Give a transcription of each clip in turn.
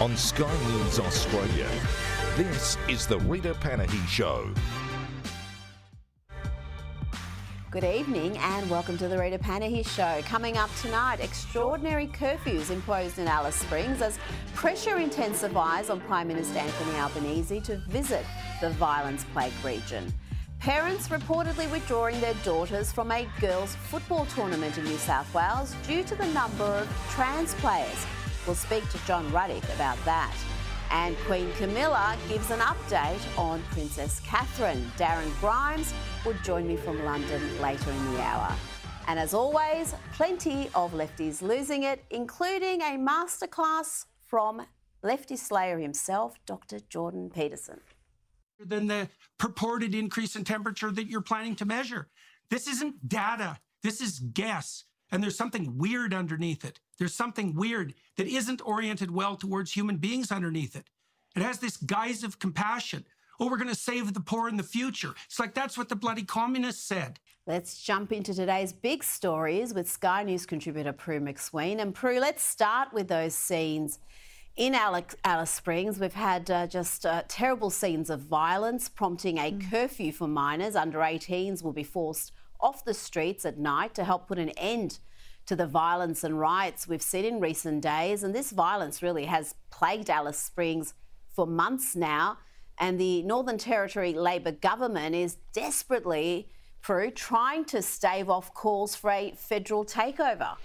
on Sky News Australia. This is the Rita Panahi Show. Good evening and welcome to the Rita Panahi Show. Coming up tonight, extraordinary curfews imposed in Alice Springs as pressure intensifies on Prime Minister Anthony Albanese to visit the violence plagued region. Parents reportedly withdrawing their daughters from a girls' football tournament in New South Wales due to the number of trans players. We'll speak to John Ruddick about that. And Queen Camilla gives an update on Princess Catherine. Darren Grimes would join me from London later in the hour. And as always, plenty of lefties losing it, including a masterclass from lefty slayer himself, Dr. Jordan Peterson than the purported increase in temperature that you're planning to measure. This isn't data, this is guess. And there's something weird underneath it. There's something weird that isn't oriented well towards human beings underneath it. It has this guise of compassion. Oh, we're going to save the poor in the future. It's like that's what the bloody communists said. Let's jump into today's big stories with Sky News contributor Prue MacSween. And Prue, let's start with those scenes in Alice, Alice Springs, we've had uh, just uh, terrible scenes of violence, prompting a mm. curfew for minors under 18s will be forced off the streets at night to help put an end to the violence and riots we've seen in recent days. And this violence really has plagued Alice Springs for months now. And the Northern Territory Labor government is desperately, Prue, trying to stave off calls for a federal takeover.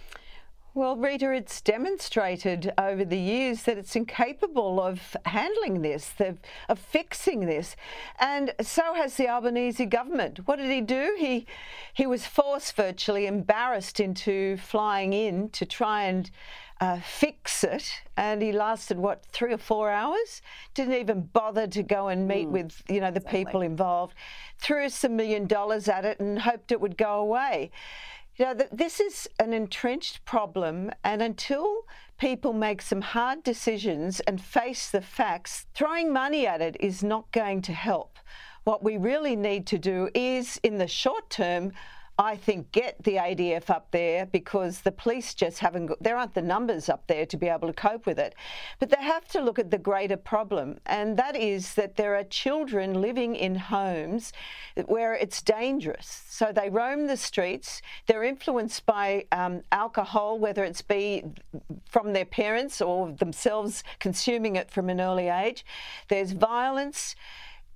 Well, Rita, it's demonstrated over the years that it's incapable of handling this, of fixing this, and so has the Albanese government. What did he do? He he was forced, virtually embarrassed, into flying in to try and uh, fix it, and he lasted what three or four hours. Didn't even bother to go and meet mm, with you know the exactly. people involved. Threw some million dollars at it and hoped it would go away. You know, this is an entrenched problem, and until people make some hard decisions and face the facts, throwing money at it is not going to help. What we really need to do is, in the short term, I think, get the ADF up there because the police just haven't got, there aren't the numbers up there to be able to cope with it. But they have to look at the greater problem, and that is that there are children living in homes where it's dangerous. So they roam the streets, they're influenced by um, alcohol, whether it's be from their parents or themselves consuming it from an early age. There's violence.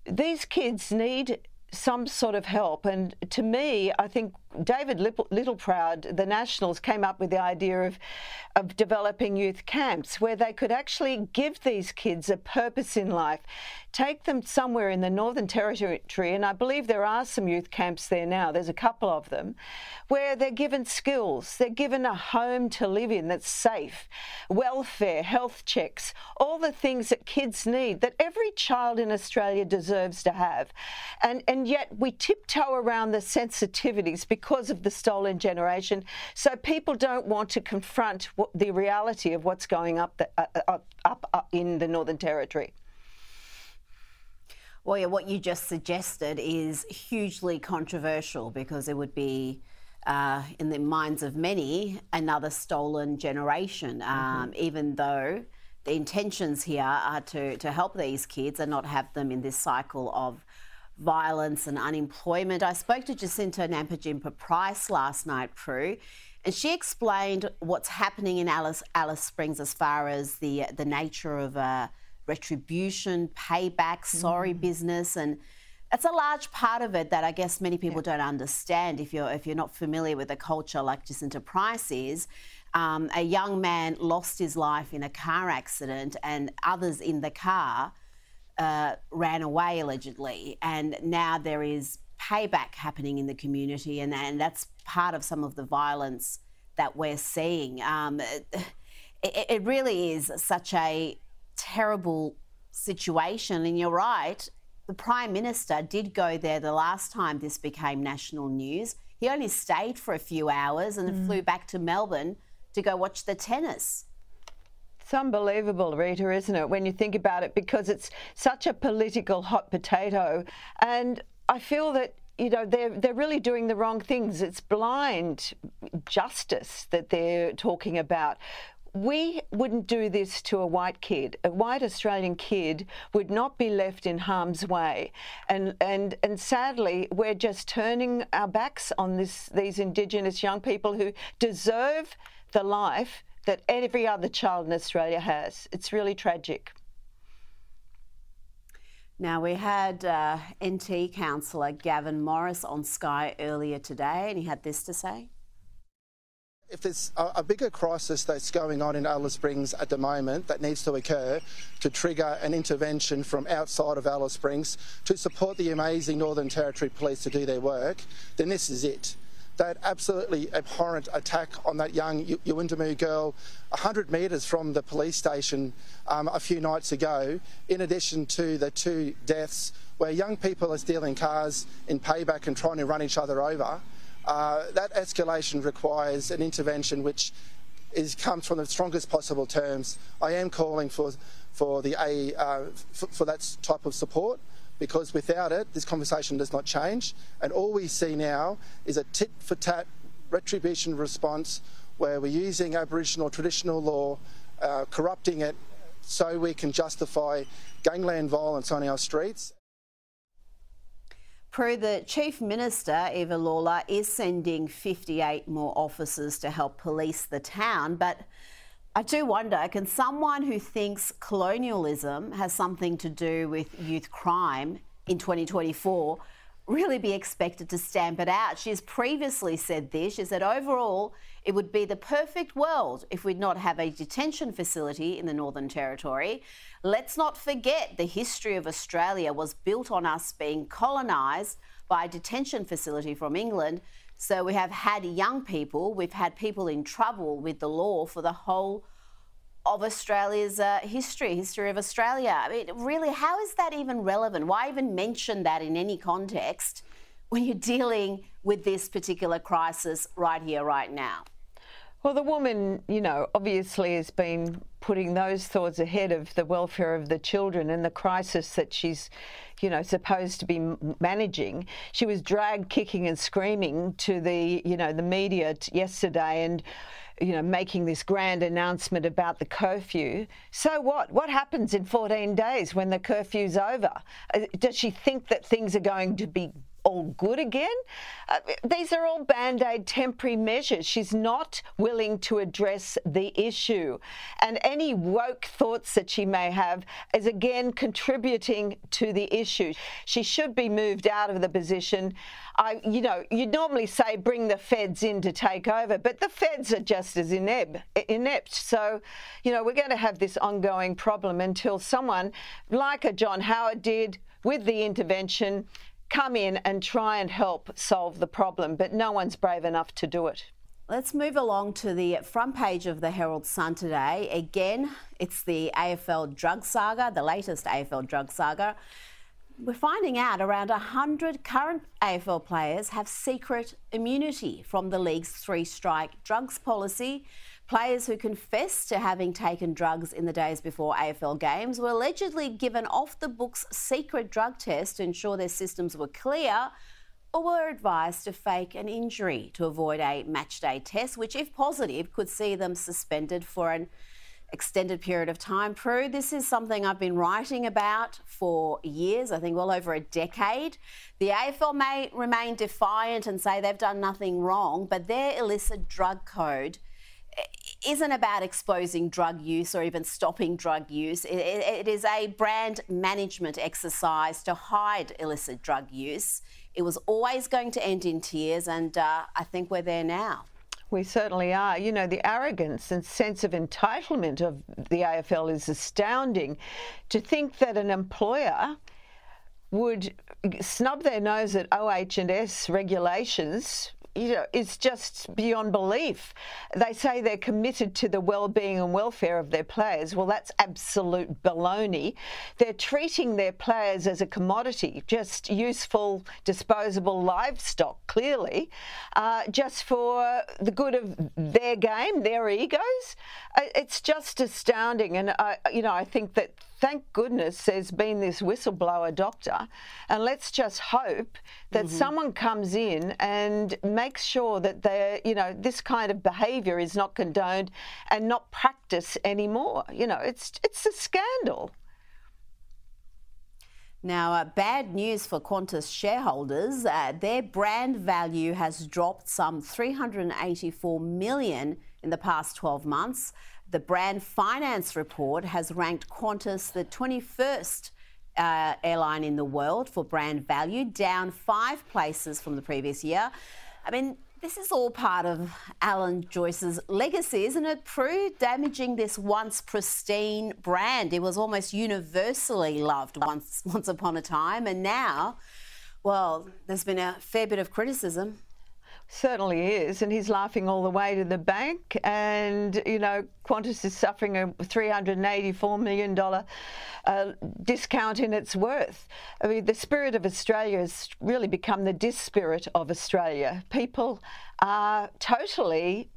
These kids need some sort of help. And to me, I think David Littleproud, the Nationals, came up with the idea of, of developing youth camps where they could actually give these kids a purpose in life, take them somewhere in the Northern Territory, and I believe there are some youth camps there now, there's a couple of them, where they're given skills, they're given a home to live in that's safe, welfare, health checks, all the things that kids need that every child in Australia deserves to have. And, and yet we tiptoe around the sensitivities because of the stolen generation. So people don't want to confront what, the reality of what's going up, the, uh, uh up, up in the Northern Territory. Well, yeah, what you just suggested is hugely controversial because it would be, uh, in the minds of many, another stolen generation, um, mm-hmm. even though the intentions here are to, to help these kids and not have them in this cycle of violence and unemployment. I spoke to Jacinta Nampijinpa Price last night, Prue, and she explained what's happening in Alice, Alice Springs as far as the the nature of uh, retribution, payback, sorry mm. business, and it's a large part of it that I guess many people yeah. don't understand if you're if you're not familiar with the culture like Jacinta Price is. Um, a young man lost his life in a car accident, and others in the car uh, ran away allegedly, and now there is payback happening in the community, and, and that's part of some of the violence that we're seeing. Um, it, it really is such a terrible situation, and you're right. The Prime Minister did go there the last time this became national news. He only stayed for a few hours and mm. flew back to Melbourne to go watch the tennis. It's unbelievable, Rita, isn't it, when you think about it, because it's such a political hot potato. And I feel that you know they're they're really doing the wrong things. It's blind justice that they're talking about we wouldn't do this to a white kid. A white Australian kid would not be left in harm's way. And and and sadly, we're just turning our backs on this these Indigenous young people who deserve the life that every other child in Australia has. It's really tragic. Now, we had uh, NT councillor Gavin Morris on Sky earlier today, and he had this to say. If there's a, a, bigger crisis that's going on in Alice Springs at the moment that needs to occur to trigger an intervention from outside of Alice Springs to support the amazing Northern Territory Police to do their work, then this is it that absolutely abhorrent attack on that young Yuendumu girl 100 metres from the police station um, a few nights ago, in addition to the two deaths where young people are stealing cars in payback and trying to run each other over, uh, that escalation requires an intervention which is, comes from the strongest possible terms. I am calling for, for, the uh, for, for that type of support because without it, this conversation does not change. And all we see now is a tit for tat retribution response where we're using Aboriginal traditional law, uh, corrupting it so we can justify gangland violence on our streets. Prue, the Chief Minister, Eva Lawler, is sending 58 more officers to help police the town, but I do wonder can someone who thinks colonialism has something to do with youth crime in 2024 really be expected to stamp it out? She has previously said this. She said overall, it would be the perfect world if we'd not have a detention facility in the Northern Territory. Let's not forget the history of Australia was built on us being colonised by a detention facility from England so we have had young people, we've had people in trouble with the law for the whole of Australia's uh, history, history of Australia. I mean, really, how is that even relevant? Why even mention that in any context when you're dealing with this particular crisis right here, right now? Well, the woman, you know, obviously has been putting those thoughts ahead of the welfare of the children and the crisis that she's, you know, supposed to be managing. She was dragged kicking and screaming to the, you know, the media yesterday and you know, making this grand announcement about the curfew. So what? What happens in 14 days when the curfew's over? Uh, does she think that things are going to be all good again. Uh, these are all band aid temporary measures. She's not willing to address the issue. And any woke thoughts that she may have is again contributing to the issue. She should be moved out of the position. I, you know, you'd normally say bring the feds in to take over, but the feds are just as inept. inept. So, you know, we're going to have this ongoing problem until someone like a John Howard did with the intervention come in and try and help solve the problem, but no one's brave enough to do it. Let's move along to the front page of the Herald Sun today. Again, it's the AFL drug saga, the latest AFL drug saga. We're finding out around 100 current AFL players have secret immunity from the league's three strike drugs policy. Players who confessed to having taken drugs in the days before AFL games were allegedly given off the books secret drug tests to ensure their systems were clear or were advised to fake an injury to avoid a matchday test, which, if positive, could see them suspended for an extended period of time. Prue, this is something I've been writing about for years, I think well over a decade. The AFL may remain defiant and say they've done nothing wrong, but their illicit drug code isn't about exposing drug use or even stopping drug use. It, it is a brand management exercise to hide illicit drug use. It was always going to end in tears, and uh, I think we're there now. We certainly are. You know, the arrogance and sense of entitlement of the AFL is astounding. To think that an employer would snub their nose at OH&S regulations you know, is just beyond belief. They say they're committed to the well-being and welfare of their players. Well, that's absolute baloney. They're treating their players as a commodity, just useful, disposable livestock, clearly, uh, just for the good of their game, their egos. Uh, it's just astounding, and I, you know, I think that thank goodness there's been this whistleblower doctor, and let's just hope that mm-hmm. someone comes in and makes sure that they you know this kind of behaviour is not condoned and not practiced anymore. You know, it's it's a scandal. Now, uh, bad news for Qantas shareholders. Uh, their brand value has dropped some 384 million in the past 12 months. The Brand Finance report has ranked Qantas the 21st uh, airline in the world for brand value, down five places from the previous year. I mean, this is all part of Alan Joyce's legacy, isn't it, Prue? Damaging this once pristine brand. It was almost universally loved once, once upon a time, and now, well, there's been a fair bit of criticism. Certainly is, and he's laughing all the way to the bank. And you know, Qantas is suffering a $384 million uh, discount in its worth. I mean, the spirit of Australia has really become the dispirit of Australia. People are totally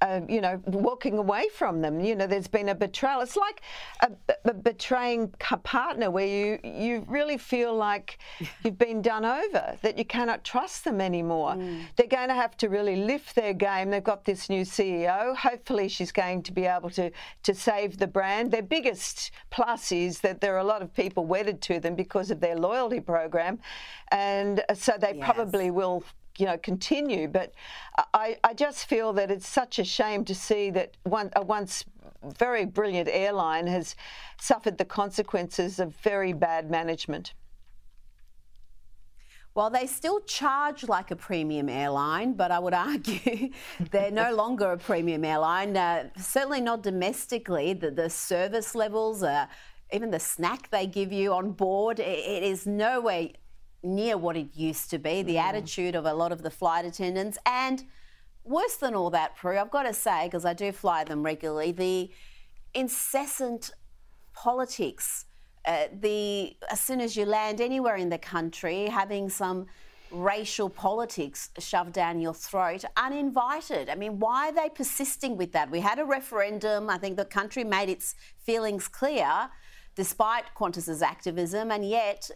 uh, you know, walking away from them. You know, there's been a betrayal. It's like a, a betraying partner where you you really feel like you've been done over, that you cannot trust them anymore. Mm. They're going to have to really lift their game. They've got this new CEO. Hopefully, she's going to be able to to save the brand. Their biggest plus is that there are a lot of people wedded to them because of their loyalty program, and so they yes. probably will you know continue. But I, I just feel that it's such a shame to see that one, a once very brilliant airline has suffered the consequences of very bad management. Well, they still charge like a premium airline, but I would argue they're no longer a premium airline. Uh, certainly not domestically. The, the service levels, uh, even the snack they give you on board, it, it is no way near what it used to be, the mm. attitude of a lot of the flight attendants. And worse than all that, Prue, I've got to say, because I do fly them regularly, the incessant politics. Uh, the as soon as you land anywhere in the country, having some racial politics shoved down your throat uninvited. I mean, why are they persisting with that? We had a referendum. I think the country made its feelings clear despite Qantas's activism, and yet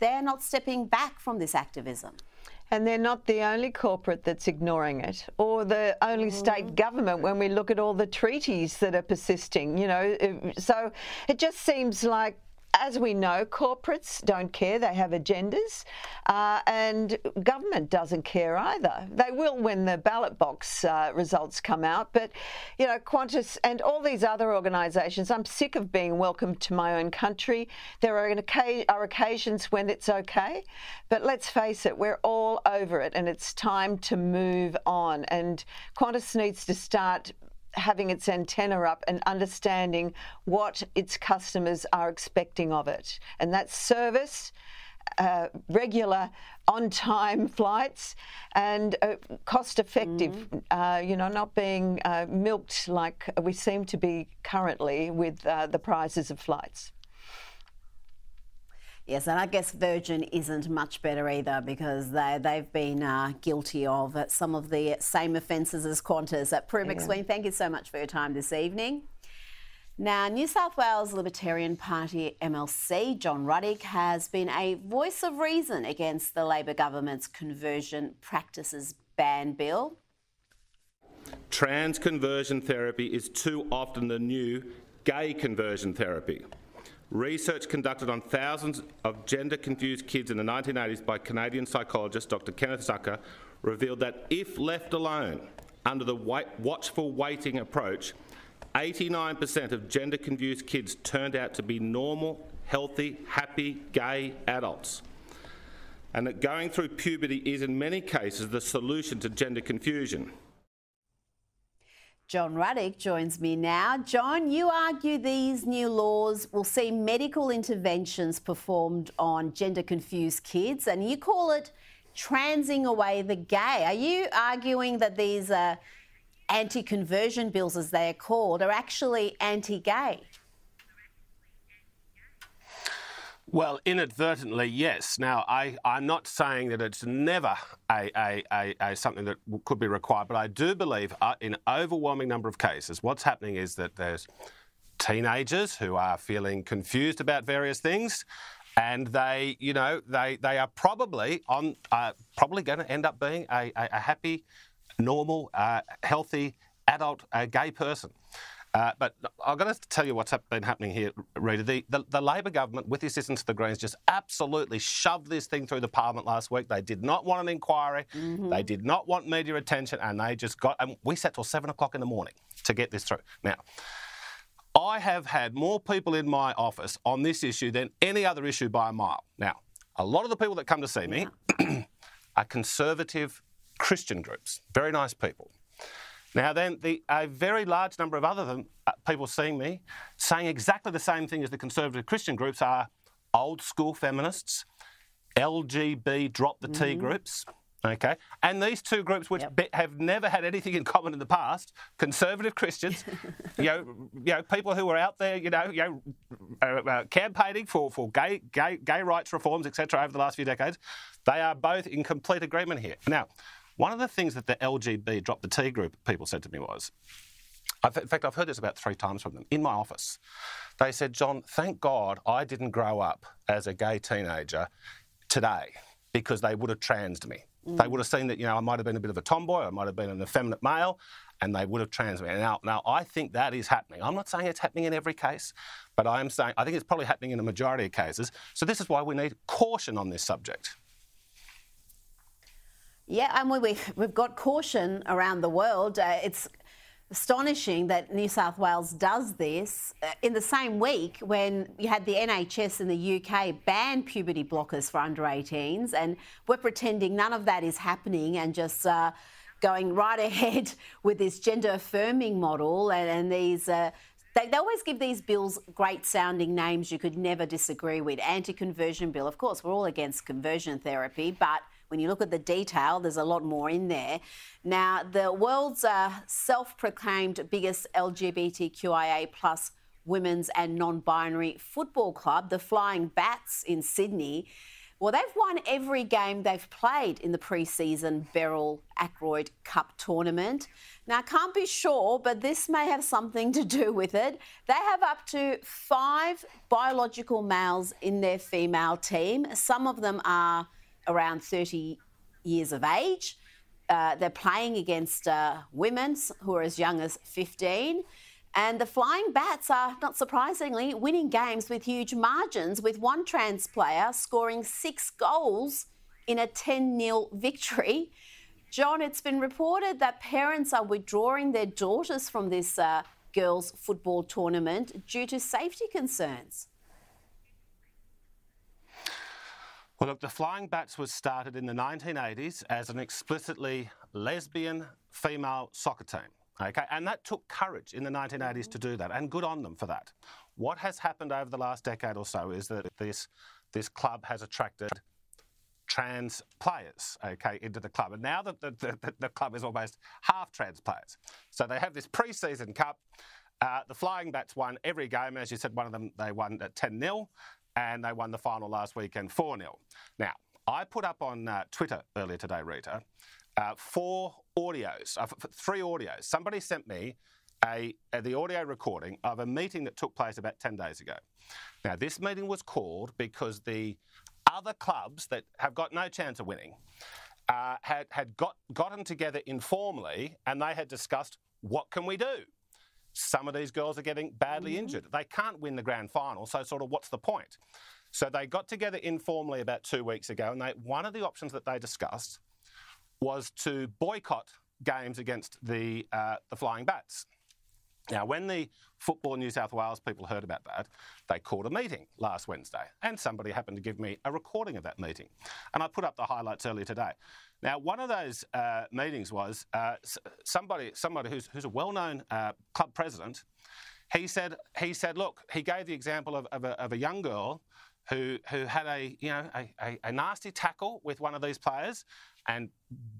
they're not stepping back from this activism. And they're not the only corporate that's ignoring it, or the only mm. state government when we look at all the treaties that are persisting, you know. So it just seems like as we know, corporates don't care. They have agendas. Uh, and government doesn't care either. They will when the ballot box uh, results come out. But, you know, Qantas and all these other organisations, I'm sick of being welcomed to my own country. There are, are occasions when it's okay. But let's face it, we're all over it and it's time to move on. And Qantas needs to start having its antenna up and understanding what its customers are expecting of it. And that's service, uh, regular on time flights, and uh, cost effective, mm. uh, you know, not being uh, milked like we seem to be currently with uh, the prices of flights. Yes, and I guess Virgin isn't much better either because they, they've been uh, guilty of some of the same offences as Qantas. At Prue yeah. MacSween, thank you so much for your time this evening. Now, New South Wales Libertarian Party MLC John Ruddick has been a voice of reason against the Labor government's conversion practices ban bill. Trans conversion therapy is too often the new gay conversion therapy. Research conducted on thousands of gender confused kids in the 1980s by Canadian psychologist Dr. Kenneth Zucker revealed that if left alone under the watchful waiting approach, 89% of gender confused kids turned out to be normal, healthy, happy, gay adults. And that going through puberty is in many cases the solution to gender confusion. John Ruddick joins me now. John, you argue these new laws will see medical interventions performed on gender confused kids, and you call it transing away the gay. Are you arguing that these uh, anti conversion bills, as they are called, are actually anti gay? Well, inadvertently, yes. Now, I, I'm not saying that it's never a, a, a, a something that could be required, but I do believe uh, in overwhelming number of cases, what's happening is that there's teenagers who are feeling confused about various things. And they, you know, they, they are probably on, uh, probably going to end up being a, a, a happy, normal, uh, healthy, adult, uh, gay person. Uh, but I've got to tell you what's been happening here, Rita. The, the, the, Labor government, with the assistance of the Greens, just absolutely shoved this thing through the Parliament last week. They did not want an inquiry, mm-hmm. they did not want media attention, and they just got. And we sat till seven o'clock in the morning to get this through. Now, I have had more people in my office on this issue than any other issue by a mile. Now, a lot of the people that come to see me yeah. are conservative Christian groups, very nice people. Now, then, the, a very large number of other than, uh, people seeing me saying exactly the same thing as the conservative Christian groups are old school feminists, LGB drop the T mm-hmm. groups. Okay, and these two groups, which yep. have never had anything in common in the past, conservative Christians, you know, you know, people who were out there, you know, you know, uh, uh, campaigning for, for gay, gay, gay rights reforms, etc., over the last few decades, they are both in complete agreement here. Now, one of the things that the LGB Drop the T group people said to me was, in fact, I've heard this about three times from them in my office. They said, John, thank God I didn't grow up as a gay teenager today because they would have transed me. Mm. They would have seen that, you know, I might have been a bit of a tomboy, I might have been an effeminate male, and they would have trans me. Now, now, I think that is happening. I'm not saying it's happening in every case, but I am saying I think it's probably happening in a majority of cases. So this is why we need caution on this subject. Yeah, and we, we've got caution around the world. Uh, it's astonishing that New South Wales does this uh, in the same week when you had the NHS in the UK ban puberty blockers for under 18s, and we're pretending none of that is happening and just uh, going right ahead with this gender affirming model and, and these. Uh, they, they, always give these bills great sounding names you could never disagree with. Anti conversion bill, of course, we're all against conversion therapy, but when you look at the detail, there's a lot more in there. Now, the world's uh, self-proclaimed biggest LGBTQIA plus women's and non-binary football club, the Flying Bats in Sydney, well, they've won every game they've played in the pre-season Beryl Ackroyd Cup tournament. Now, I can't be sure, but this may have something to do with it. They have up to five biological males in their female team. Some of them are around 30 years of age. Uh, they're playing against uh, women who are as young as 15. And the Flying Bats are, not surprisingly, winning games with huge margins, with one trans player scoring six goals in a 10 0 victory. John, it's been reported that parents are withdrawing their daughters from this uh, girls' football tournament due to safety concerns. Well, look, the Flying Bats was started in the 1980s as an explicitly lesbian female soccer team. Okay, and that took courage in the 1980s to do that, and good on them for that. What has happened over the last decade or so is that this this club has attracted trans players, okay, into the club, and now that the, the, club is almost half trans players. So they have this pre-season cup. Uh, the Flying Bats won every game, as you said. One of them they won at 10 0 and they won the final last weekend 4 0. Now, I put up on uh, Twitter earlier today, Rita, uh, four audios, uh, three audios. Somebody sent me a, a, the audio recording of a meeting that took place about 10 days ago. Now, this meeting was called because the other clubs that have got no chance of winning uh, had, had got, gotten together informally and they had discussed what can we do? Some of these girls are getting badly mm-hmm. injured. They can't win the grand final, so sort of what's the point? So they got together informally about two weeks ago, and they, one of the options that they discussed was to boycott games against the uh, the Flying Bats. Now, when the Football New South Wales people heard about that, they called a meeting last Wednesday, and somebody happened to give me a recording of that meeting. And I put up the highlights earlier today. Now, one of those uh, meetings was uh, somebody, somebody who's, who's a well-known uh, club president. He said, he said, look, he gave the example of, of, a, of a, young girl who, who had a, you know, a, a, a, nasty tackle with one of these players and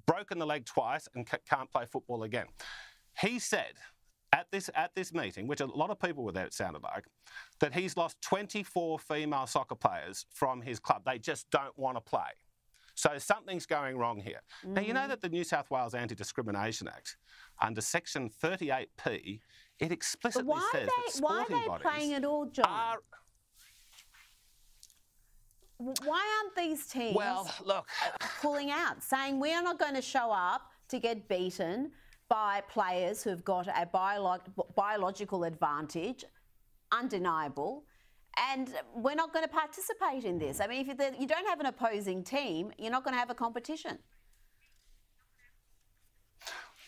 broken the leg twice and c- can't play football again. He said at this, at this meeting, which a lot of people were there, it sounded like, that he's lost 24 female soccer players from his club. They just don't want to play. So something's going wrong here. Mm. Now, you know mm. that the New South Wales Anti Discrimination Act, under Section 38P, it explicitly Why says are that they, why are they playing at all, John? are Why aren't these teams well. Look, pulling out, saying we are not going to show up to get beaten by players who've got a biolo- biological advantage, undeniable, and we're not going to participate in this. I mean, if you- don't have an opposing team, you're not going to have a competition.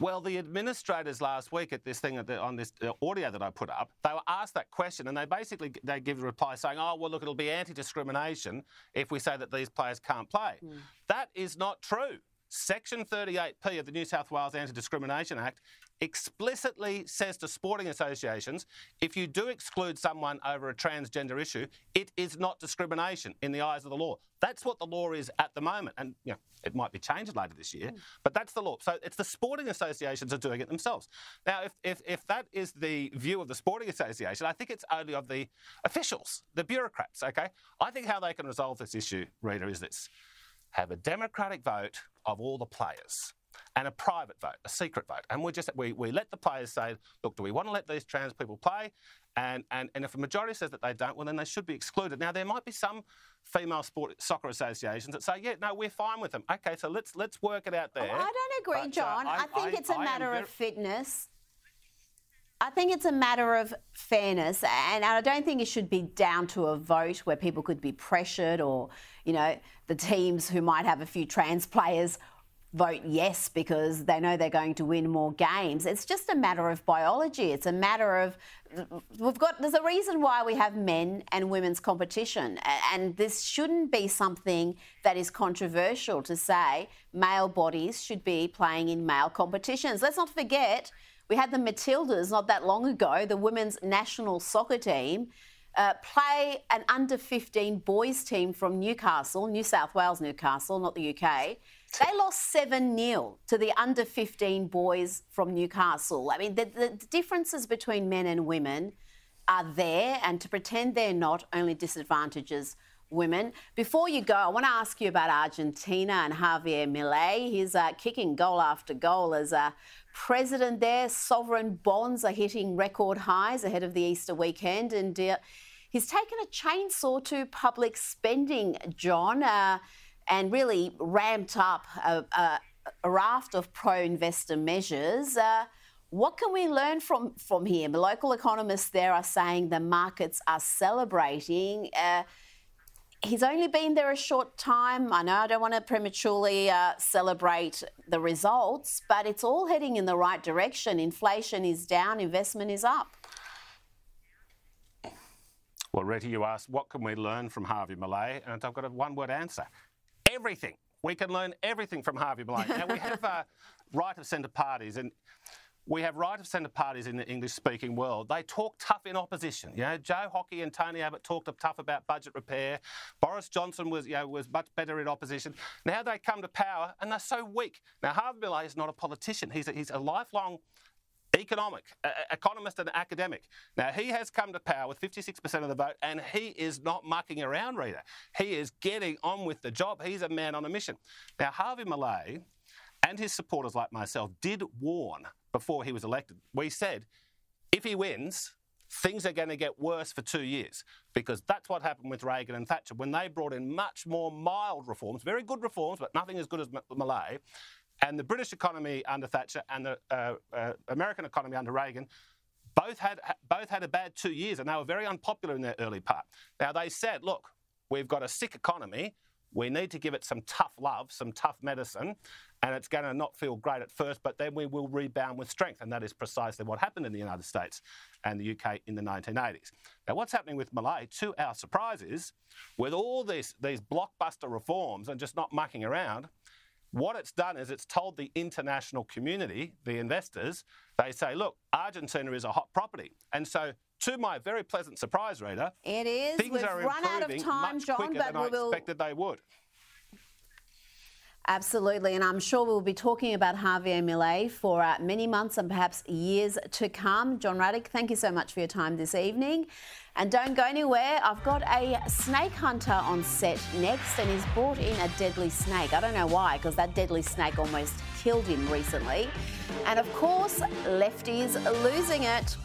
Well, the administrators last week at this thing at the, on this uh, audio that I put up, they were asked that question, and they basically they give a reply saying, "Oh, well, look, it'll be anti-discrimination if we say that these players can't play." That is not true. Section 38P of the New South Wales Anti-Discrimination Act explicitly says to sporting associations, if you do exclude someone over a transgender issue, it is not discrimination in the eyes of the law. That's what the law is at the moment, and you know, it might be changed later this year, hmm. but that's the law. So it's the sporting associations are doing it themselves. Now, if, if, if that is the view of the sporting association, I think it's only of the officials, the bureaucrats. Okay, I think how they can resolve this issue, Rita, is this: have a democratic vote of all the players and a private vote, a secret vote. And we just we, we let the players say, look, do we want to let these trans people play? And, and and if a majority says that they don't, well then they should be excluded. Now there might be some female sport soccer associations that say, yeah, no, we're fine with them. Okay, so let's let's work it out there. Oh, I don't agree, But, uh, John. I, think it's a I matter very- of fitness. I think it's a matter of fairness, and I don't think it should be down to a vote where people could be pressured, or you know, the teams who might have a few trans players vote yes because they know they're going to win more games. It's just a matter of biology. It's a matter of we've got there's a reason why we have men and women's competition and this shouldn't be something that is controversial to say male bodies should be playing in male competitions. Let's not forget we had the Matildas not that long ago, the women's national soccer team. Uh, play an under 15 boys team from Newcastle, New South Wales, Newcastle, not the UK. They lost 7 0 to the under 15 boys from Newcastle. I mean, the, the differences between men and women are there, and to pretend they're not only disadvantages women. Before you go, I want to ask you about Argentina and Javier Milei. He's uh, kicking goal after goal as a president there. Sovereign bonds are hitting record highs ahead of the Easter weekend, and uh, he's taken a chainsaw to public spending, John, uh, and really ramped up a, a, a raft of pro-investor measures. Uh, what can we learn from, from him? Local economists there are saying the markets are celebrating. He's only been there a short time. I know I don't want to prematurely uh, celebrate the results, but it's all heading in the right direction. Inflation is down, investment is up. Well, Rita, you asked, what can we learn from Javier Milei? And I've got a one word answer everything. We can learn everything from Javier Milei. now, we have uh, right of centre parties, and we have right of centre parties in the English speaking world. They talk tough in opposition. You know, Joe Hockey and Tony Abbott talked tough about budget repair. Boris Johnson was, you know, was much better in opposition. Now they come to power and they're so weak. Now, Javier Milei is not a politician, he's a, he's a lifelong economic, economist and academic. Now, he has come to power with 56% of the vote, and he is not mucking around, Rita. He is getting on with the job. He's a man on a mission. Now, Javier Milei and his supporters like myself did warn before he was elected. We said, if he wins, things are going to get worse for two years because that's what happened with Reagan and Thatcher when they brought in much more mild reforms, very good reforms, but nothing as good as Milei. And the British economy under Thatcher and the uh, uh, American economy under Reagan both had both had a bad two years, and they were very unpopular in their early part. Now they said, "Look, we've got a sick economy. We need to give it some tough love, some tough medicine, and it's going to not feel great at first, but then we will rebound with strength." And that is precisely what happened in the United States and the UK in the 1980s. Now, what's happening with Milei, to our surprise, is with all these these blockbuster reforms and just not mucking around. What it's done is it's told the international community, the investors, they say, look, Argentina is a hot property. And so, to my very pleasant surprise, Rita, It is. things We've are run out of improving time, much John, quicker but than we I will. expected they would. Absolutely, and I'm sure we'll be talking about Javier Milei for uh, many months and perhaps years to come. John Ruddick, thank you so much for your time this evening. And don't go anywhere, I've got a snake hunter on set next, and he's brought in a deadly snake. I don't know why, because that deadly snake almost killed him recently. And of course, lefties losing it.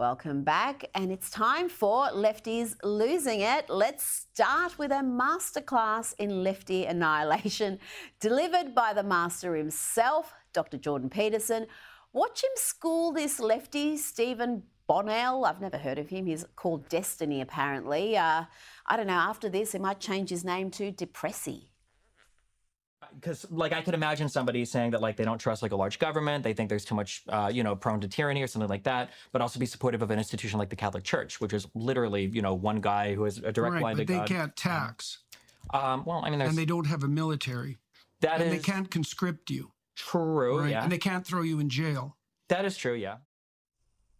Welcome back, and it's time for Lefties Losing It. Let's start with a masterclass in lefty annihilation delivered by the master himself, Dr. Jordan Peterson. Watch him school this lefty, Steven Bonnell. I've never heard of him. He's called Destiny, apparently. Uh, I don't know, after this, he might change his name to Depressy because like I could imagine somebody saying that like they don't trust like a large government, they think there's too much, uh, you know, prone to tyranny or something like that, but also be supportive of an institution like the Catholic Church, which is literally, you know, one guy who has a direct right, line but to they God. can't tax, Um, well, I mean, there's and they don't have a military, that and is they can't conscript you, true, right? yeah, And they can't throw you in jail. that is true, yeah.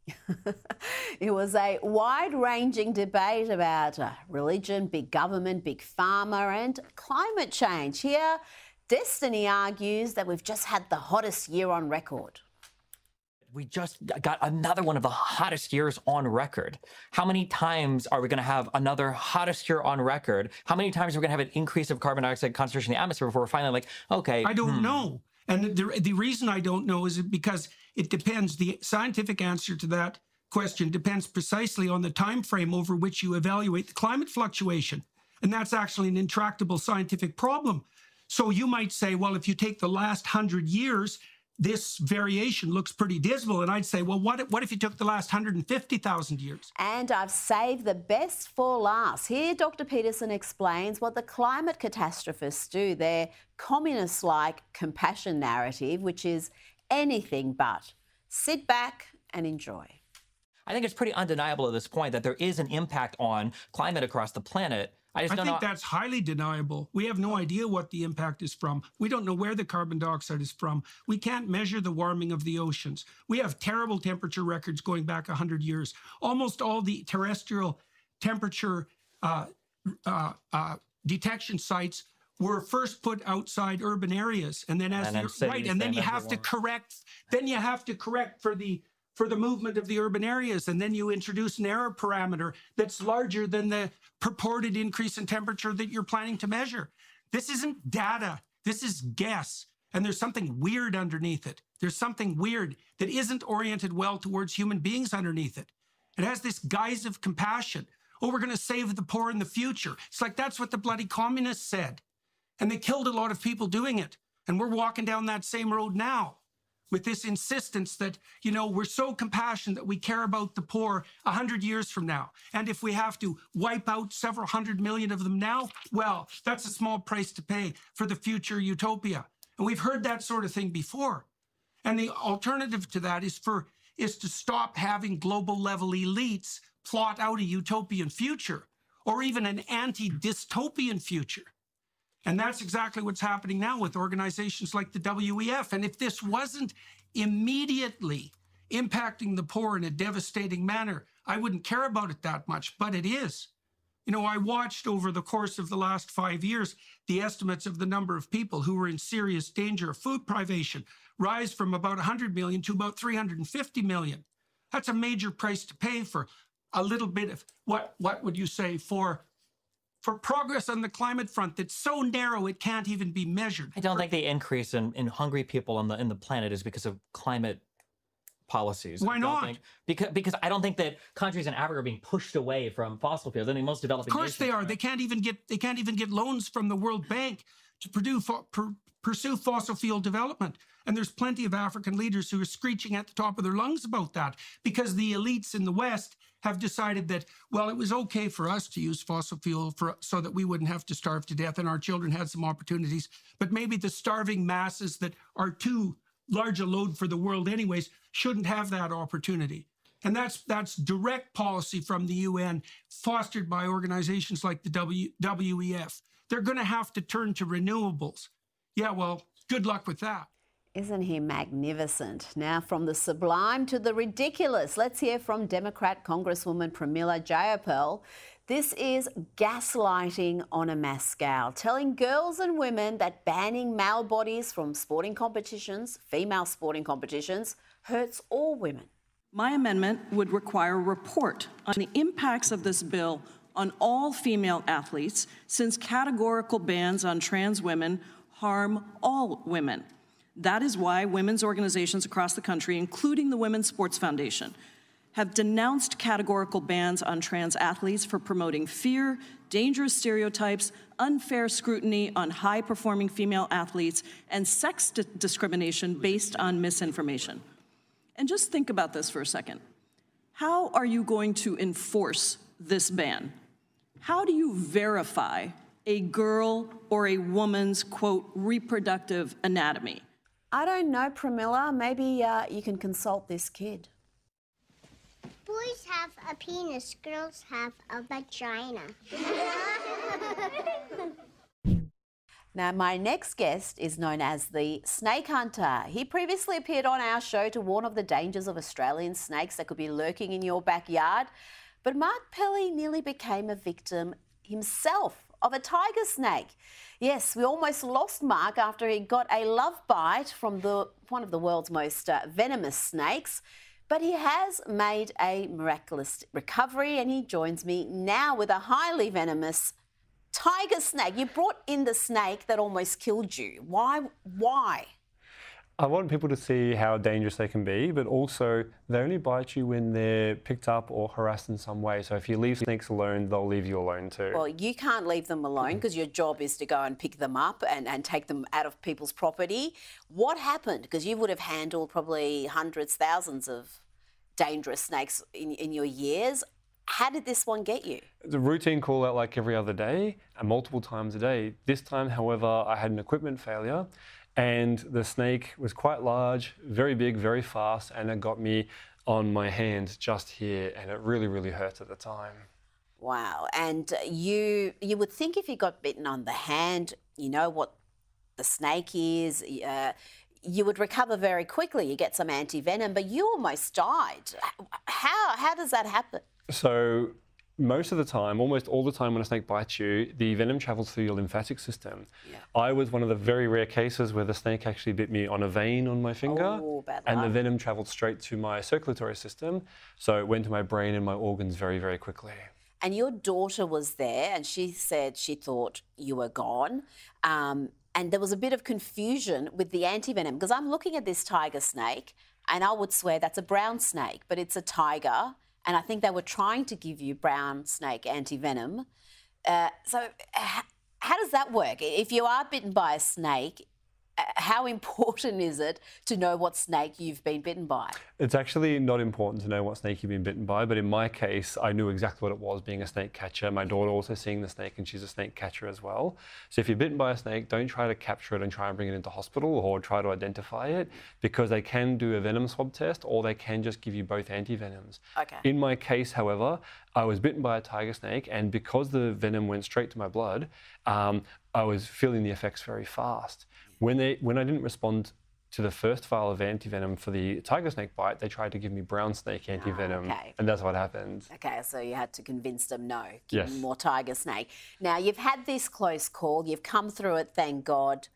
It was a wide ranging debate about uh, religion, big government, big pharma, and climate change. Here, Destiny argues that we've just had the hottest year on record. We just got another one of the hottest years on record. How many times are we going to have another hottest year on record? How many times are we going to have an increase of carbon dioxide concentration in the atmosphere before we're finally like, okay, I don't hmm, know. And the, the reason I don't know is because it depends. The scientific answer to that question depends precisely on the time frame over which you evaluate the climate fluctuation. And that's actually an intractable scientific problem. So you might say, well, if you take the last hundred years, this variation looks pretty dismal. And I'd say, well, what if, what if you took the last 150,000 years? And I've saved the best for last. Here, Dr. Peterson explains what the climate catastrophists do, their communist like compassion narrative, which is anything but. Sit back and enjoy. I think it's pretty undeniable at this point that there is an impact on climate across the planet. I I think know. that's highly deniable. We have no idea what the impact is from. We don't know where the carbon dioxide is from. We can't measure the warming of the oceans. We have terrible temperature records going back 100 years. Almost all the terrestrial temperature uh, uh, uh, detection sites were first put outside urban areas, and then as And then right, and then you have to correct. Then you have to correct for the for the movement of the urban areas, and then you introduce an error parameter that's larger than the purported increase in temperature that you're planning to measure. This isn't data. This is guess, and there's something weird underneath it. There's something weird that isn't oriented well towards human beings underneath it. It has this guise of compassion. Oh, we're going to save the poor in the future. It's like that's what the bloody communists said. And they killed a lot of people doing it. And we're walking down that same road now with this insistence that, you know, we're so compassionate that we care about the poor a hundred years from now. And if we have to wipe out several hundred million of them now, well, that's a small price to pay for the future utopia. And we've heard that sort of thing before. And the alternative to that is for is to stop having global level elites plot out a utopian future or even an anti-dystopian future. And that's exactly what's happening now with organizations like the WEF. And if this wasn't immediately impacting the poor in a devastating manner, I wouldn't care about it that much, but it is. You know, I watched over the course of the last five years the estimates of the number of people who were in serious danger of food privation rise from about 100 million to about 350 million. That's a major price to pay for a little bit of what what would you say for for progress on the climate front that's so narrow it can't even be measured. I don't think the increase in, in hungry people on the in the planet is because of climate policies. Why I don't think- because because I don't think that countries in Africa are being pushed away from fossil fuels. I mean, most developing Of course they are. They can't even get they can't even get loans from the World Bank to produce, per, pursue fossil fuel development. And there's plenty of African leaders who are screeching at the top of their lungs about that because the elites in the West have decided that well, it was okay for us to use fossil fuel for so that we wouldn't have to starve to death and our children had some opportunities. But maybe the starving masses that are too large a load for the world anyways shouldn't have that opportunity. And that's that's direct policy from the UN, fostered by organizations like the w, WEF. They're going to have to turn to renewables. Yeah, well, good luck with that. Isn't he magnificent? Now, from the sublime to the ridiculous, let's hear from Democrat Congresswoman Pramila Jayapal. This is gaslighting on a mass scale, telling girls and women that banning male bodies from sporting competitions, female sporting competitions, hurts all women. My amendment would require a report on the impacts of this bill on all female athletes, since categorical bans on trans women harm all women. That is why women's organizations across the country, including the Women's Sports Foundation, have denounced categorical bans on trans athletes for promoting fear, dangerous stereotypes, unfair scrutiny on high performing female athletes, and sex di- discrimination based on misinformation. And just think about this for a second. How are you going to enforce this ban? How do you verify a girl or a woman's, quote, reproductive anatomy? I don't know, Pramila. Maybe uh, you can consult this kid. Boys have a penis, girls have a vagina. Now, my next guest is known as the Snake Hunter. He previously appeared on our show to warn of the dangers of Australian snakes that could be lurking in your backyard. But Mark Pelley nearly became a victim himself of a tiger snake. Yes, we almost lost Mark after he got a love bite from the, one of the world's most uh, venomous snakes. But he has made a miraculous recovery and he joins me now with a highly venomous tiger snake. You brought in the snake that almost killed you. Why? Why? I want people to see how dangerous they can be, but also they only bite you when they're picked up or harassed in some way. So if you leave snakes alone, they'll leave you alone too. Well, you can't leave them alone because your job is to go and pick them up and, and take them out of people's property. What happened? Because you would have handled probably hundreds, thousands of dangerous snakes in, in your years. How did this one get you? The routine call out like every other day and multiple times a day. This time, however, I had an equipment failure and the snake was quite large, very big, very fast, and it got me on my hand just here, and it really, really hurt at the time. Wow. And you you would think if you got bitten on the hand, you know what the snake is, uh, you would recover very quickly. You get some anti venom, but you almost died. How how does that happen? So most of the time, almost all the time when a snake bites you, the venom travels through your lymphatic system. Yeah. I was one of the very rare cases where the snake actually bit me on a vein on my finger, Oh, and the venom traveled straight to my circulatory system. So it went to my brain and my organs very, very quickly. And your daughter was there, and she said she thought you were gone. Um, and there was a bit of confusion with the antivenom because I'm looking at this tiger snake, and I would swear that's a brown snake, but it's a tiger. And I think they were trying to give you brown snake antivenom. Uh, so, how does that work? If you are bitten by a snake, how important is it to know what snake you've been bitten by? It's actually not important to know what snake you've been bitten by, but in my case, I knew exactly what it was being a snake catcher. My daughter also seeing the snake, and she's a snake catcher as well. So if you're bitten by a snake, don't try to capture it and try and bring it into hospital or try to identify it because they can do a venom swab test or they can just give you both antivenoms. Okay. In my case, however, I was bitten by a tiger snake, and because the venom went straight to my blood, um, I was feeling the effects very fast. When they, when I didn't respond to the first vial of antivenom for the tiger snake bite, they tried to give me brown snake antivenom, Ah, okay. and that's what happened. Okay, so you had to convince them no, give Yes. me more tiger snake. Now you've had this close call, you've come through it, thank God,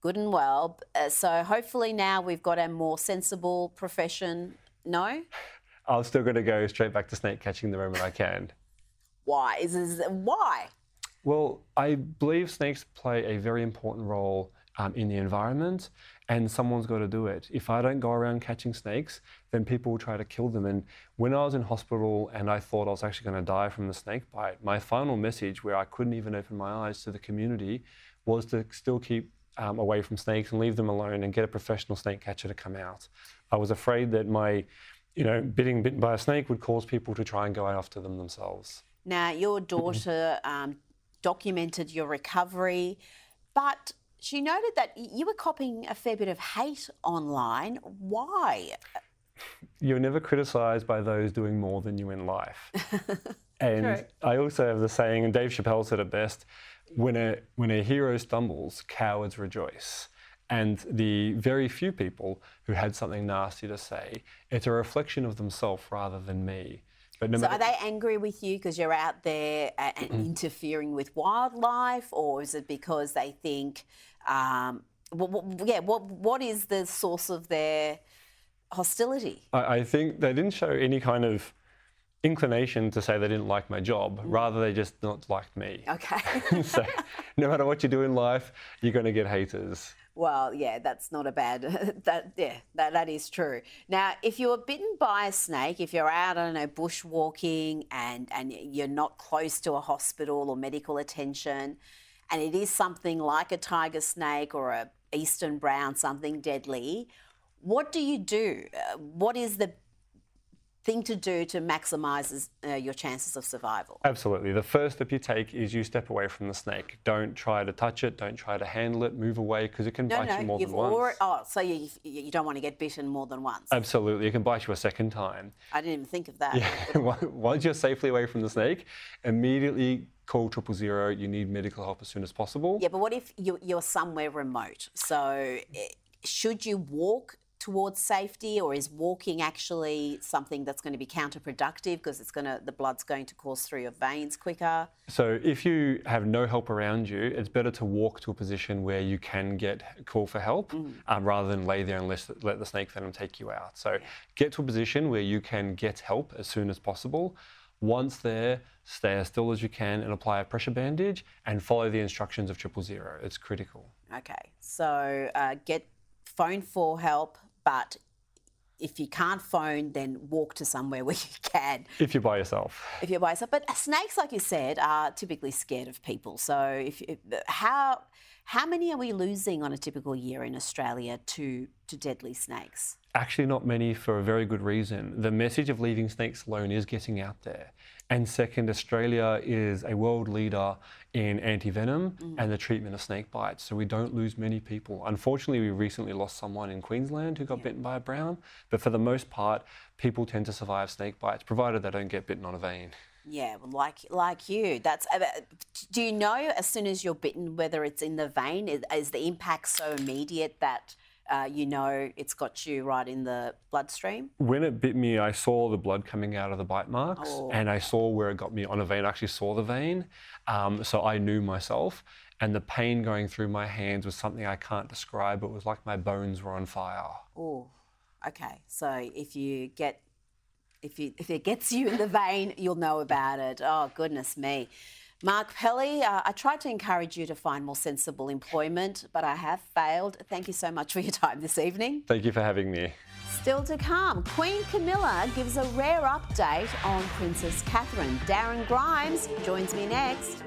good and well. Uh, so hopefully now we've got a more sensible profession. No, I'm still going to go straight back to snake catching the moment I can. why is, is why? Well, I believe snakes play a very important role um, in the environment, and someone's got to do it. If I don't go around catching snakes, then people will try to kill them. And when I was in hospital and I thought I was actually going to die from the snake bite, my final message, where I couldn't even open my eyes to the community, was to still keep um, away from snakes and leave them alone and get a professional snake catcher to come out. I was afraid that my, you know, being bitten by a snake would cause people to try and go after them themselves. Now your daughter um, documented your recovery, but she noted that you were copying a fair bit of hate online. Why? you're never criticized by those doing more than you in life. and True. I also have the saying, and Dave Chappelle said it best when a, when a hero stumbles, cowards rejoice. And the very few people who had something nasty to say, it's a reflection of themselves rather than me. But no So are they angry with you because you're out there and interfering with wildlife, or is it because they think, um, wh- wh- yeah, what what is the source of their hostility? I, I think they didn't show any kind of inclination to say they didn't like my job, rather they just not liked me. Okay. so no matter what you do in life, you're going to get haters. Well, yeah, that's not a bad. that yeah, that, that is true. Now, if you were bitten by a snake, if you're out, I don't know, bushwalking, and and you're not close to a hospital or medical attention, and it is something like a tiger snake or a eastern brown, something deadly, what do you do? Uh, what is the thing to do to maximise uh, your chances of survival? Absolutely. The first step you take is you step away from the snake. Don't try to touch it. Don't try to handle it. Move away because it can no, bite no, you more than once. already, Oh, so you, you don't want to get bitten more than once? Absolutely. It can bite you a second time. I didn't even think of that. Yeah. once you're safely away from the snake, immediately call triple zero. You need medical help as soon as possible. Yeah, but what if you, you're somewhere remote? So eh, should you walk towards safety, or is walking actually something that's going to be counterproductive because it's going to the blood's going to course through your veins quicker? So if you have no help around you, it's better to walk to a position where you can get call for help mm. um, rather than lay there and let, let the snake venom take you out. So get to a position where you can get help as soon as possible. Once there, stay as still as you can and apply a pressure bandage and follow the instructions of triple zero. It's critical. Okay, so uh, get phone for help, but if you can't phone, then walk to somewhere where you can. If you're by yourself. If you're by yourself. But snakes, like you said, are typically scared of people. So if, if how how many are we losing on a typical year in Australia to to deadly snakes? Actually, not many for a very good reason. The message of leaving snakes alone is getting out there. And second, Australia is a world leader in anti-venom mm. and the treatment of snake bites. So we don't lose many people. Unfortunately, we recently lost someone in Queensland who got yeah. bitten by a brown, but for the most part, people tend to survive snake bites, provided they don't get bitten on a vein. Yeah, well, like like you. That's. Uh, do you know as soon as you're bitten whether it's in the vein? Is, is the impact so immediate that uh, you know it's got you right in the bloodstream? When it bit me, I saw the blood coming out of the bite marks oh. and I saw where it got me on a vein. I actually saw the vein. Um, so I knew myself. And the pain going through my hands was something I can't describe. It was like my bones were on fire. Oh, okay. So if you get if you if it gets you in the vein, you'll know about it. Oh goodness me. Mark Pelley, uh, I tried to encourage you to find more sensible employment, but I have failed. Thank you so much for your time this evening. Thank you for having me. Still to come, Queen Camilla gives a rare update on Princess Catherine. Darren Grimes joins me next.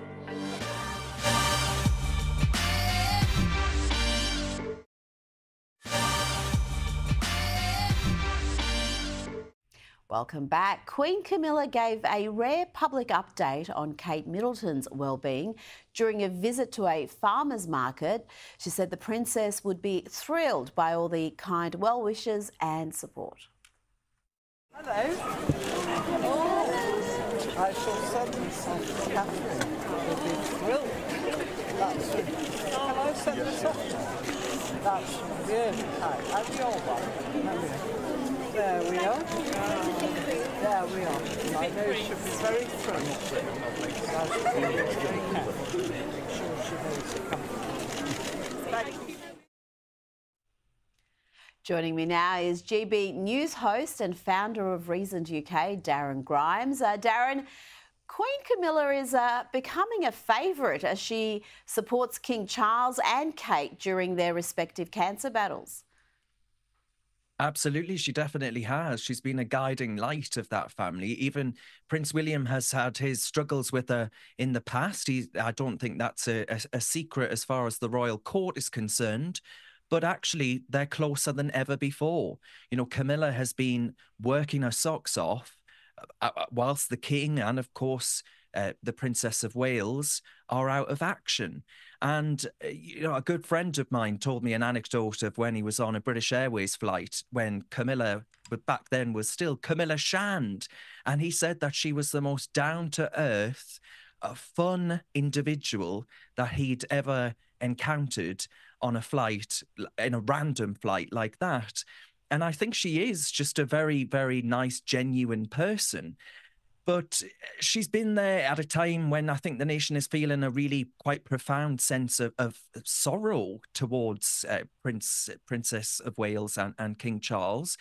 Welcome back. Queen Camilla gave a rare public update on Kate Middleton's well-being during a visit to a farmer's market. She said the princess would be thrilled by all the kind well wishes and support. Hello. Oh, I shall send this to Catherine. Will be thrilled. That's it. Can I send this off? That's really kind. One? There we are. There we are. I know she'll be very thrilled. Joining me now is GB News host and founder of Reasoned UK, Darren Grimes. Uh, Darren, Queen Camilla is uh, becoming a favourite as she supports King Charles and Kate during their respective cancer battles. Absolutely, she definitely has. She's been a guiding light of that family. Even Prince William has had his struggles with her in the past. He, I don't think that's a, a, a secret as far as the royal court is concerned. But actually, they're closer than ever before. You know, Camilla has been working her socks off, uh, uh whilst the king and, of course, uh, the Princess of Wales are out of action. And uh, you know, a good friend of mine told me an anecdote of when he was on a British Airways flight when Camilla, but back then was still Camilla Shand, and he said that she was the most down to earth, a fun individual that he'd ever encountered on a flight, in a random flight like that. And I think she is just a very, very nice, genuine person. But she's been there at a time when I think the nation is feeling a really quite profound sense of, of sorrow towards uh, Prince Princess of Wales and, and King Charles.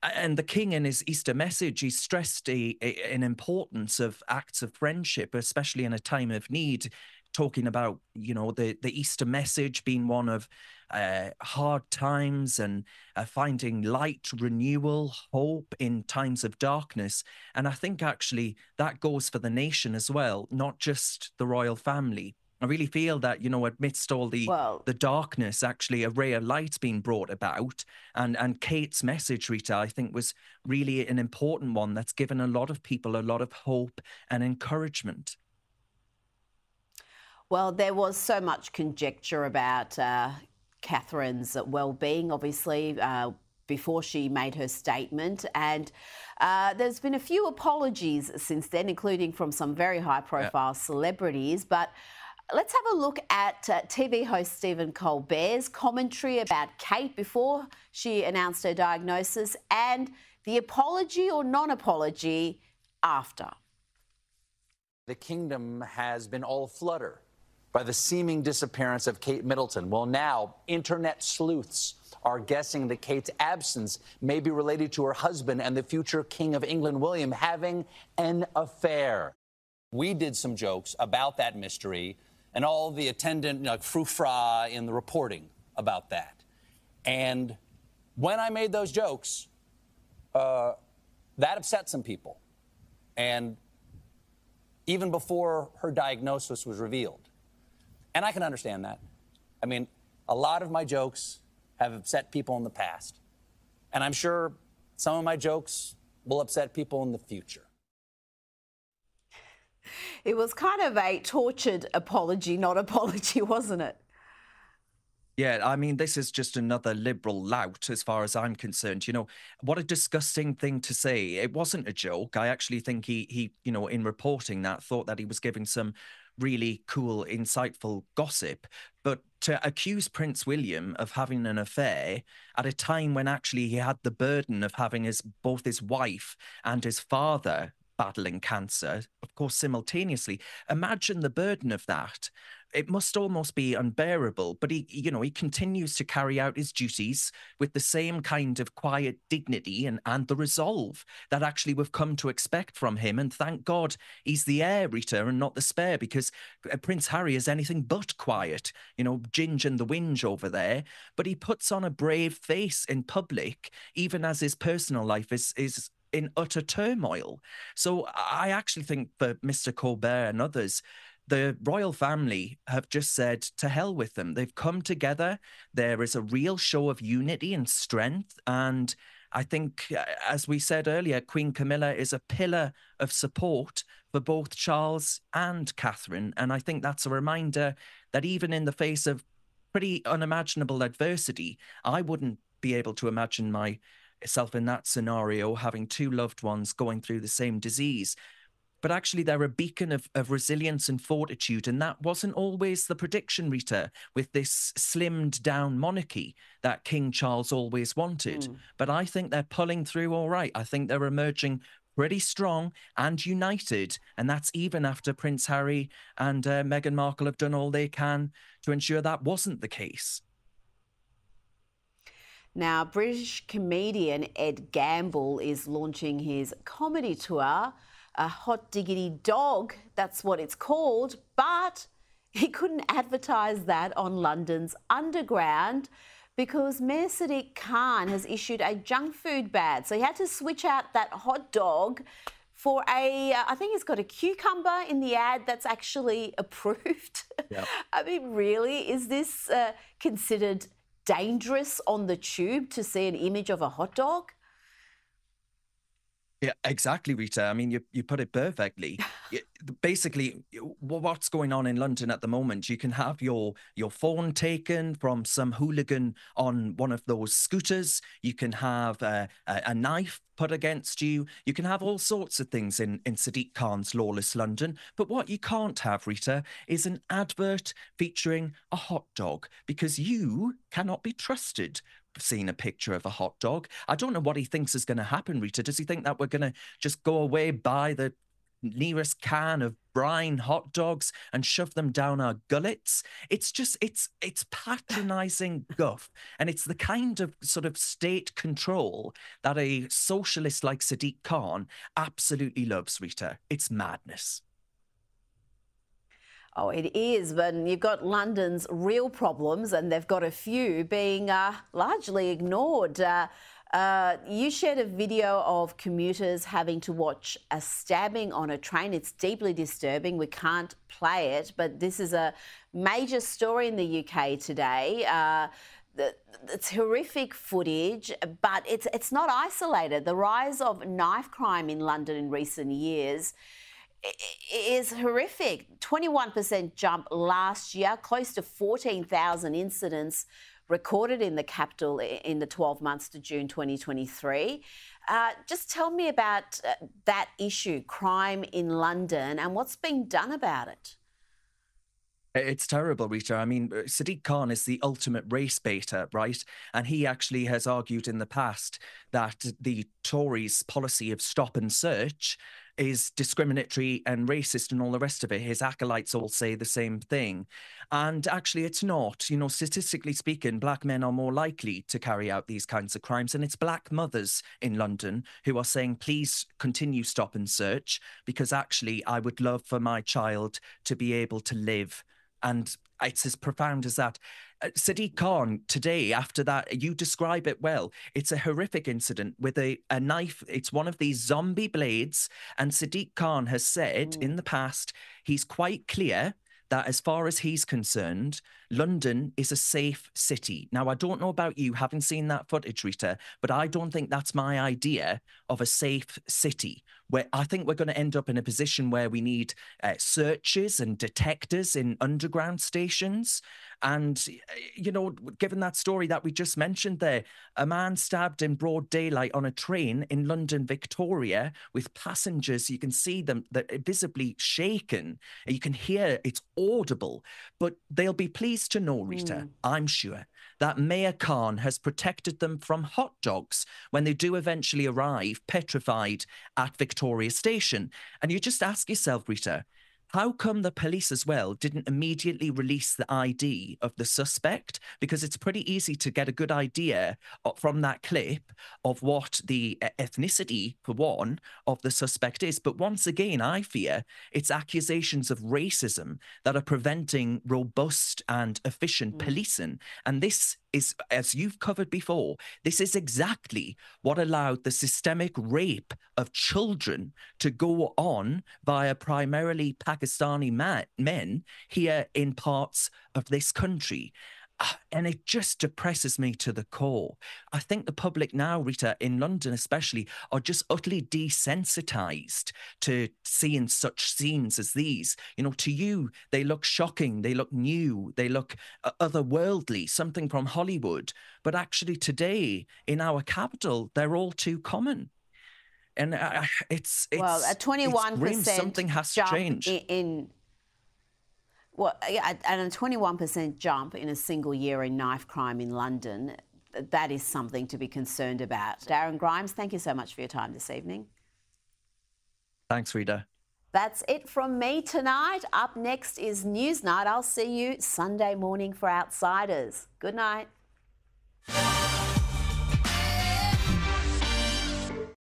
and the king in his Easter message, he stressed a, a, an importance of acts of friendship, especially in a time of need, talking about you know the the Easter message being one of uh, hard times and uh, finding light, renewal, hope in times of darkness. And I think actually that goes for the nation as well, not just the royal family. I really feel that you know, amidst all the the darkness, actually a ray of light being brought about, and and Kate's message, Rita, I think was really an important one that's given a lot of people a lot of hope and encouragement. Well, there was so much conjecture about uh, Catherine's well-being, obviously. Uh, before she made her statement. And uh, there's been a few apologies since then, including from some very high profile yeah. celebrities. But let's have a look at uh, TV host Stephen Colbert's commentary about Kate before she announced her diagnosis and the apology or non apology after. The kingdom has been all flutter by the seeming disappearance of Kate Middleton. Well, now, internet sleuths are guessing that Kate's absence may be related to her husband and the future King of England, William, having an affair. We did some jokes about that mystery and all the attendant you know, frou-fra in the reporting about that. And when I made those jokes, uh, that upset some people. And even before her diagnosis was revealed. And I can understand that. I mean, a lot of my jokes have upset people in the past. And I'm sure some of my jokes will upset people in the future. It was kind of a tortured apology, not apology, wasn't it? Yeah, I mean, this is just another liberal lout as far as I'm concerned. You know, what a disgusting thing to say. It wasn't a joke. I actually think he, he, you know, in reporting that, thought that he was giving some really cool, insightful gossip. But to accuse Prince William of having an affair at a time when actually he had the burden of having his both his wife and his father battling cancer, of course, simultaneously. Imagine the burden of that it must almost be unbearable. But he, you know, he continues to carry out his duties with the same kind of quiet dignity and, and the resolve that actually we've come to expect from him. And thank God he's the heir, Rita, and not the spare, because uh, Prince Harry is anything but quiet, you know, ginge and the whinge over there. But he puts on a brave face in public, even as his personal life is is in utter turmoil. So I actually think for Mr. Colbert and others, the royal family have just said to hell with them. They've come together. There is a real show of unity and strength. And I think, uh, as we said earlier, Queen Camilla is a pillar of support for both Charles and Catherine. And I think that's a reminder that even in the face of pretty unimaginable adversity, I wouldn't be able to imagine myself in that scenario, having two loved ones going through the same disease but actually they're a beacon of, of resilience and fortitude. And that wasn't always the prediction, Rita, with this slimmed down monarchy that King Charles always wanted. Mm. But I think they're pulling through all right. I think they're emerging pretty strong and united. And that's even after Prince Harry and uh, Meghan Markle have done all they can to ensure that wasn't the case. Now, British comedian Ed Gamble is launching his comedy tour a hot diggity dog, that's what it's called, but he couldn't advertise that on London's Underground because Mayor Sadiq Khan has issued a junk food ban. So he had to switch out that hot dog for a, uh, I think he's got a cucumber in the ad that's actually approved. Yep. I mean, really, is this uh, considered dangerous on the tube to see an image of a hot dog? Yeah, exactly, Rita. I mean, you, you put it perfectly. Basically, what's going on in London at the moment? You can have your your phone taken from some hooligan on one of those scooters. You can have a, a, a knife put against you. You can have all sorts of things in, in Sadiq Khan's lawless London. But what you can't have, Rita, is an advert featuring a hot dog because you cannot be trusted seen a picture of a hot dog. I don't know what he thinks is going to happen, Rita. Does he think that we're going to just go away, buy the nearest can of brine hot dogs and shove them down our gullets. It's just it's it's patronizing guff. And it's the kind of sort of state control that a socialist like Sadiq Khan absolutely loves, Rita. It's madness. Oh, it is, but you've got London's real problems, and they've got a few being uh, largely ignored. Uh, uh, you shared a video of commuters having to watch a stabbing on a train. It's deeply disturbing. We can't play it, but this is a major story in the UK today. Uh, it's horrific footage, but it's it's not isolated. The rise of knife crime in London in recent years is horrific. 21% jump last year, close to 14,000 incidents recorded in the capital in the 12 months to June 2023. Uh, just tell me about uh, that issue, crime in London, and what's being done about it. It's terrible, Rita. I mean, uh, Sadiq Khan is the ultimate race baiter, right? And he actually has argued in the past that the Tories' policy of stop and search is discriminatory and racist and all the rest of it. His acolytes all say the same thing. And actually, it's not. You know, statistically speaking, black men are more likely to carry out these kinds of crimes. And it's black mothers in London who are saying, please continue stop and search, because actually, I would love for my child to be able to live. And it's as profound as that. Uh, Sadiq Khan today, after that, you describe it well. It's a horrific incident with a, a knife. It's one of these zombie blades. And Sadiq Khan has said mm. in the past, he's quite clear that as far as he's concerned, London is a safe city. Now, I don't know about you, having seen that footage, Rita, but I don't think that's my idea of a safe city. Where I think we're going to end up in a position where we need uh, searches and detectors in underground stations. And, you know, given that story that we just mentioned there, a man stabbed in broad daylight on a train in London, Victoria, with passengers, you can see them visibly shaken. You can hear it's audible, but they'll be pleased pleased to know, Rita, mm. I'm sure, that Mayor Khan has protected them from hot dogs when they do eventually arrive petrified at Victoria Station. And you just ask yourself, Rita, how come the police as well didn't immediately release the ID of the suspect? Because it's pretty easy to get a good idea from that clip of what the ethnicity, for one, of the suspect is. But once again, I fear it's accusations of racism that are preventing robust and efficient mm. policing. And this is, as you've covered before, this is exactly what allowed the systemic rape of children to go on via primarily Pakistani men here in parts of this country. Ah, and it just depresses me to the core. I think the public now, Rita, in London especially, are just utterly desensitized to seeing such scenes as these. You know, to you, they look shocking, they look new, they look uh, otherworldly, something from Hollywood. But actually, today in our capital, they're all too common. And uh, it's, it's well, a twenty-one percent something has to change in well, and a 21% jump in a single year in knife crime in London, that is something to be concerned about. Darren Grimes, thank you so much for your time this evening. Thanks, Rita. That's it from me tonight. Up next is Newsnight. I'll see you Sunday morning for Outsiders. Good night.